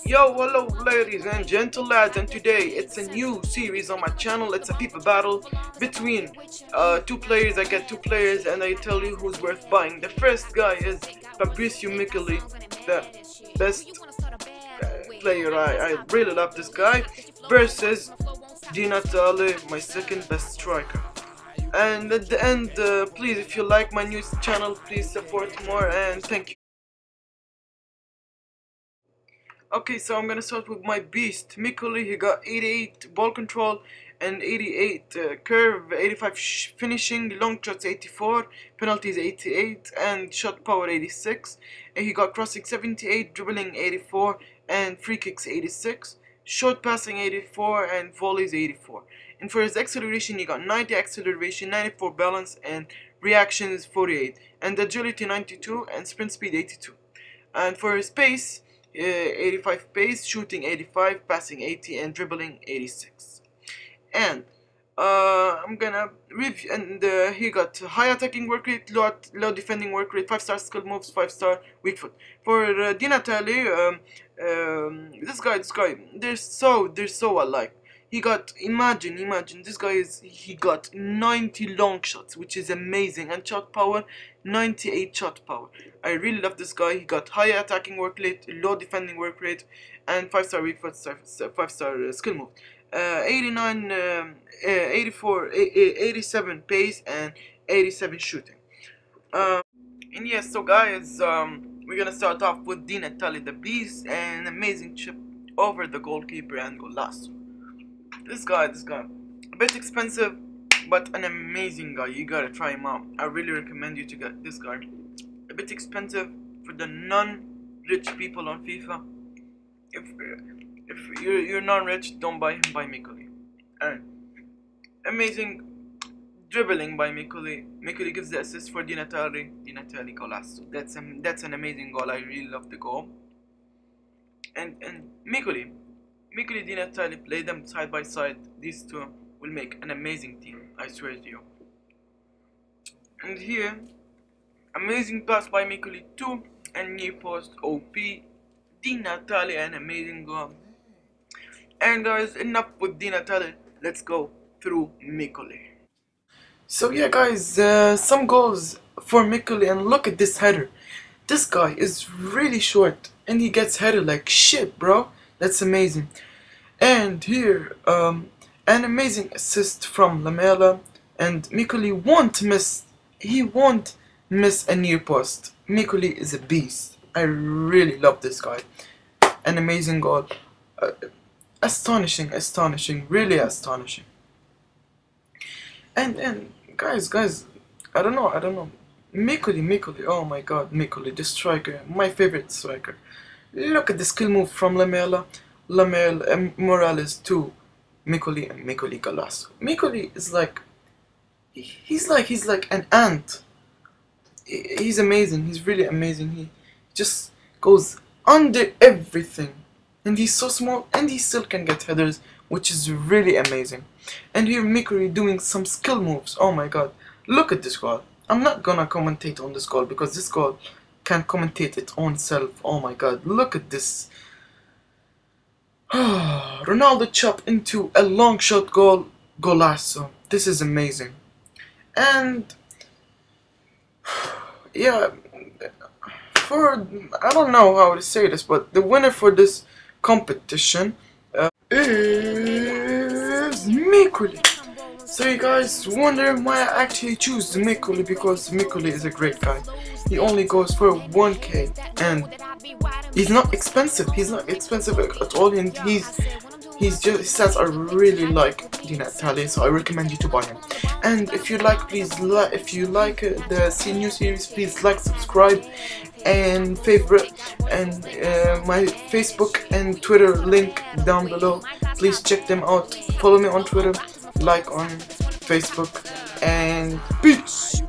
Yo, hello ladies and gentle lads and today it's a new series on my channel. It's a FIFA battle between uh, two players. I get two players and I tell you who's worth buying. The first guy is Fabrizio Miccoli, the best uh, player. I, I really love this guy. Versus Di Natale, my second best striker. And at the end, uh, please if you like my new channel, please support more and thank you. Okay, so I'm gonna start with my beast. Miccoli, he got 88 ball control and 88 uh, curve, 85 finishing, long shots 84, penalties 88, and shot power 86. And he got crossing 78, dribbling 84, and free kicks 86, short passing 84, and volleys 84. And for his acceleration, he got 90 acceleration, 94 balance, and reactions 48, and agility 92, and sprint speed 82. And for his pace, 85 pace, shooting 85, passing 80, and dribbling 86. And uh, I'm gonna review. And uh, he got high attacking work rate, low, low defending work rate, 5 star skill moves, 5 star weak foot. For uh, Di Natale, um, um, this guy, this guy, they're so they're so alike he got imagine imagine this guy is he got 90 long shots which is amazing and shot power 98 shot power. I really love this guy he got high attacking work rate low defending work rate and 5 star weak foot 5 star uh, skill move. Uh, 89 um, uh, 84 87 pace and 87 shooting. Uh, and yes so guys um, we're gonna start off with Natale the beast and amazing chip over the goalkeeper and Golasso this guy, this guy, a bit expensive, but an amazing guy. You gotta try him out. I really recommend you to get this guy. A bit expensive for the non-rich people on FIFA. If if you're you're not rich, don't buy him. Buy Miccoli. And amazing dribbling by Miccoli. Miccoli gives the assist for Di Natale. Di Natale. That's a, that's an amazing goal. I really love the goal. And and Miccoli Miccoli Di Natale play them side by side. These two will make an amazing team, I swear to you. And here, amazing pass by Miccoli 2 and near post OP. Di Natale an amazing goal. And guys, enough with Di Natale. Let's go through Miccoli. So yeah guys, uh, some goals for Miccoli and look at this header. This guy is really short and he gets headed like shit bro. That's amazing. And here, um, an amazing assist from Lamela. And Miccoli won't miss. He won't miss a near post. Miccoli is a beast. I really love this guy. An amazing goal. Uh, astonishing, astonishing, really astonishing. And and guys, guys, I don't know, I don't know. Miccoli, Miccoli, oh my god, Miccoli, the striker, my favorite striker. Look at the skill move from Lamela, Lamel, and eh, Morales to Miccoli and Miccoli Golasso. Miccoli is like, he's like, he's like an ant. He's amazing, he's really amazing. He just goes under everything. And he's so small and he still can get headers, which is really amazing. And here Miccoli doing some skill moves. Oh my god. Look at this goal. I'm not gonna commentate on this goal because this goal can commentate its own self. Oh my god, look at this. Ronaldo chopped into a long shot goal golasso. This is amazing. And yeah, for I don't know how to say this, but the winner for this competition uh, is Miccoli. So you guys wonder why I actually choose Miccoli because Miccoli is a great guy. He only goes for 1k and he's not expensive. He's not expensive at all and he's he's just his stats are really like Di Natale so I recommend you to buy him. And if you like please like if you like uh, the new series please like subscribe and favorite and uh, my Facebook and Twitter link down below. Please check them out. Follow me on Twitter like on Facebook, and peace.